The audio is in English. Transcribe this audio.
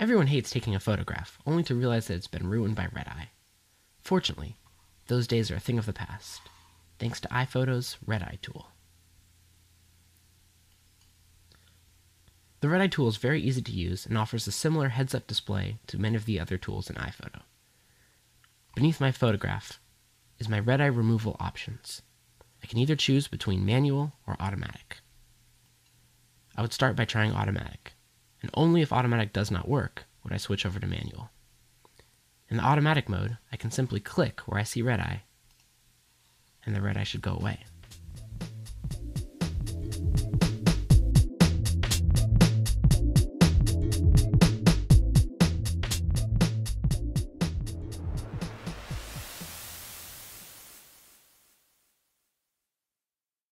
Everyone hates taking a photograph, only to realize that it's been ruined by red eye. Fortunately, those days are a thing of the past, thanks to iPhoto's Red Eye tool. The Red Eye tool is very easy to use and offers a similar heads-up display to many of the other tools in iPhoto. Beneath my photograph is my red eye removal options. I can either choose between manual or automatic. I would start by trying automatic and only if automatic does not work would I switch over to manual. In the automatic mode, I can simply click where I see red eye, and the red eye should go away.